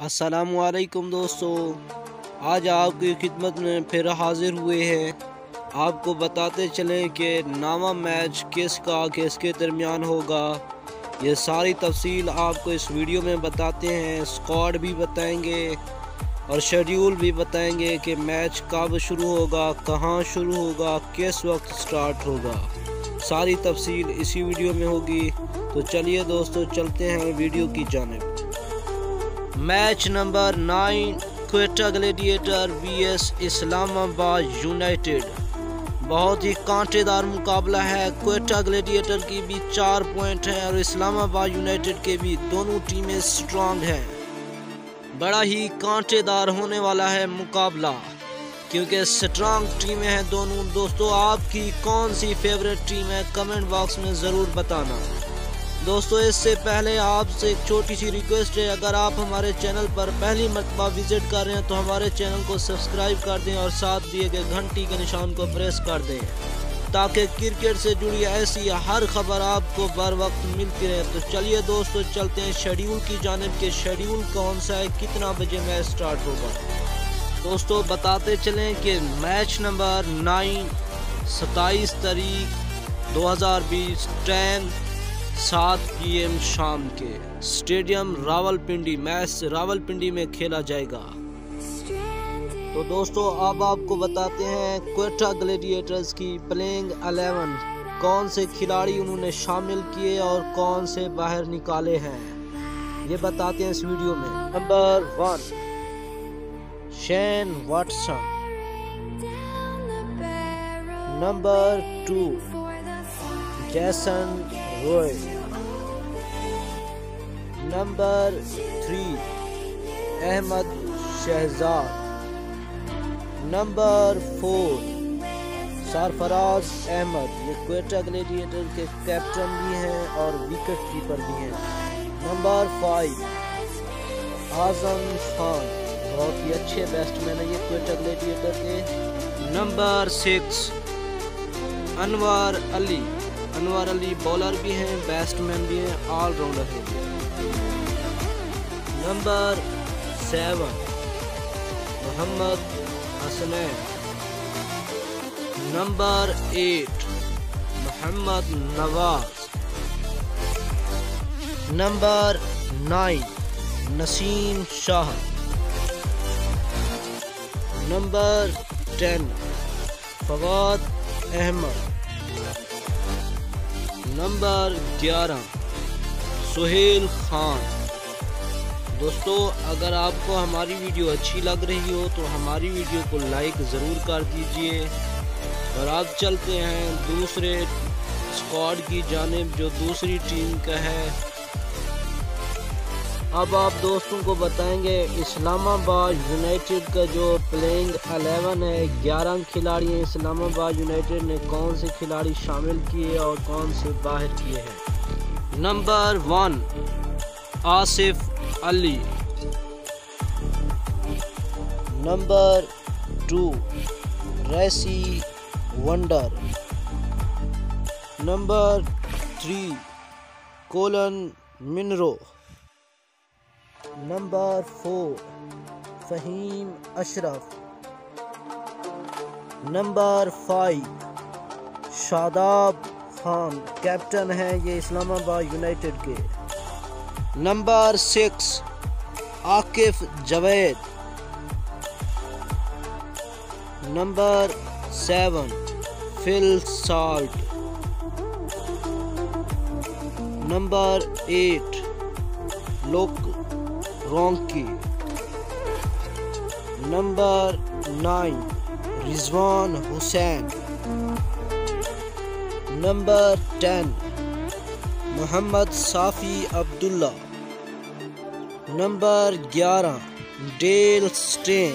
السلام علیکم دوستو۔ آج آپ کی خدمت میں پھر حاضر ہوئے ہیں۔ آپ کو بتاتے چلیں کہ نامہ میچ کس کا کس کے درمیان ہوگا۔ یہ ساری تفصیل آپ کو اس ویڈیو میں بتاتے ہیں۔ سکواڈ بھی بتائیں گے اور شیڈیول بھی بتائیں گے کہ میچ کب شروع ہوگا، کہاں شروع ہوگا، کس وقت سٹارٹ ہوگا۔ ساری تفصیل اسی ویڈیو میں ہوگی۔ تو چلیے دوستو، چلتے ہیں ویڈیو کی جانب۔ Match number nine Quetta Gladiator V S Islamabad United بہت ہی کانٹے دار مقابلہ ہے۔ کوئٹہ گلیڈیٹر کی بھی چار پوائنٹ ہیں اور اسلام آباد یونائٹڈ کے بھی دونوں ٹیمیں سٹرانگ ہیں۔ بڑا ہی کانٹے دار ہونے والا ہے مقابلہ۔ کیونکہ سٹرانگ ٹیمیں ہیں دونوں۔ دوستو، آپ کی کون سی فیوریٹ ٹیم ہے؟ کمنٹ باکس میں ضرور بتانا۔ دوستو، اس سے پہلے آپ سے ایک چھوٹی سی ریکویسٹ ہے۔ اگر آپ ہمارے چینل پر پہلی مرتبہ وزٹ کر رہے ہیں، تو ہمارے چینل کو سبسکرائب کر دیں اور ساتھ دیے گئے گھنٹی کے نشان کو پریس کر دیں۔ تاکہ کرکٹ سے جڑی ایسی ہر خبر آپ کو بر وقت ملتی رہے۔ تو چلیے دوستو، چلتے ہیں شیڈیول کی جانب کے شیڈیول کون سا ہے، کتنا بجے میچ سٹارٹ ہوگا۔ دوستو، بتاتے چلیں کہ میچ نمبر نائن، ستائیس تاریخ، دو ہزار بیس، ٹین سات پی ایم شام کے stadium Rawalpindi match Rawalpindi میں کھیلا جائے گا۔ تو دوستو، اب آپ کو بتاتے ہیں کوئٹہ گلیڈیٹرز کی پلینگ الیون۔ کون سے کھلاڑی انہوں نے شامل کیے اور کون سے باہر نکالے ہیں؟ یہ بتاتے ہیں اس ویڈیو میں۔ Number one, Shane Watson. Number two Jason Roy number three Ahmed Shehzad number four Sarfaraz Ahmed یہ کوئٹہ گلیڈیٹر کے کیپٹن بھی ہیں اور وکٹ کیپر بھی ہیں. نمبر فائیو اعظم خان بہت ہی اچھے بیسٹ مین ہیں یہ کوئٹہ گلیڈیٹر کے. Number six Anwar Ali Anwar Ali bowler بھی ہیں بیسٹ مین بھی ہیں آل راؤنڈر ہیں. Number seven Muhammad Hasnain number eight Muhammad Nawaz number nine Naseem Shah number ten Fawad Ahmed number گیارہ، سہیل خان۔ دوستو، اگر آپ کو ہماری ویڈیو اچھی لگ رہی ہو تو ہماری ویڈیو کو لائک ضرور کر دیجیے۔ اور آپ چلتے ہیں دوسرے اسکواڈ کی جانب جو دوسری ٹیم کا ہے۔ اب آپ دوستوں کو بتائیں گے اسلام آباد یونائٹڈ کا جو پلینگ الیون ہے، گیارہ کھلاڑی ہیں۔ اسلام آباد یونائٹڈ نے کون سے کھلاڑی شامل کیے اور کون سے باہر کیے ہیں؟ Number one, Asif Ali. Number two, Rassie van der. Number three, Colin Munro. Number four, Faheem Ashraf. Number five, Shadab Khan, captain ہیں یہ اسلام آباد یونائٹڈ کے۔ Number six, Akif Javed. Number seven, Phil Salt. Number eight, Luke Ronchi number nine Rizwan Hussain. Number ten Muhammad صافی Abdullah. Number گیارہ Dale سٹین۔